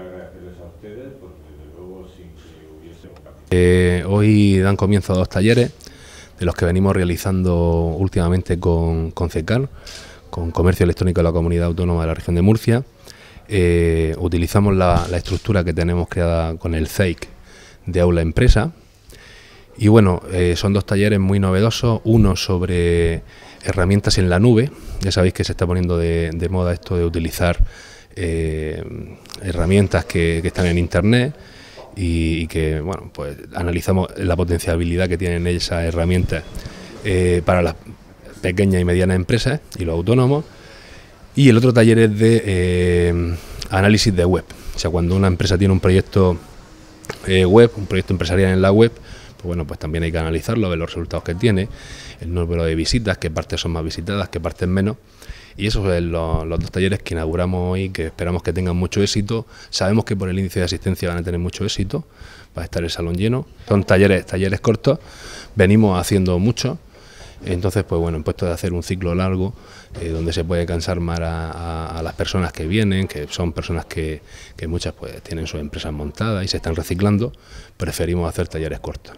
agradecerles a ustedes porque desde luego sin que hubiese. Eh, hoy dan comienzo a dos talleres de los que venimos realizando últimamente con, con CECAR, con Comercio Electrónico de la Comunidad Autónoma de la Región de Murcia. Eh, utilizamos la, estructura que tenemos creada con el CEIC de aula empresa. Y bueno, eh, son dos talleres muy novedosos, uno sobre herramientas en la nube, ya sabéis que se está poniendo de, de moda esto de utilizar eh, herramientas que, que, están en internet y, que bueno pues analizamos la potencialidad que tienen esas herramientas eh, para las pequeñas y medianas empresas y los autónomos. Y el otro taller es de eh, análisis de web. O sea cuando una empresa tiene un proyecto eh, web un proyecto empresarial en la web bueno pues también hay que analizarlo ver los resultados que tiene el número de visitas qué partes son más visitadas qué partes menos y esos son los, los, dos talleres que inauguramos hoy, que esperamos que tengan mucho éxito. Sabemos que por el índice de asistencia van a tener mucho éxito, va a estar el salón lleno. Son talleres, talleres cortos, venimos haciendo mucho. Entonces, pues bueno, en puesto de hacer un ciclo largo, eh, donde se puede cansar más a, a, a, las personas que vienen, que son personas que, que muchas pues tienen sus empresas montadas y se están reciclando, preferimos hacer talleres cortos.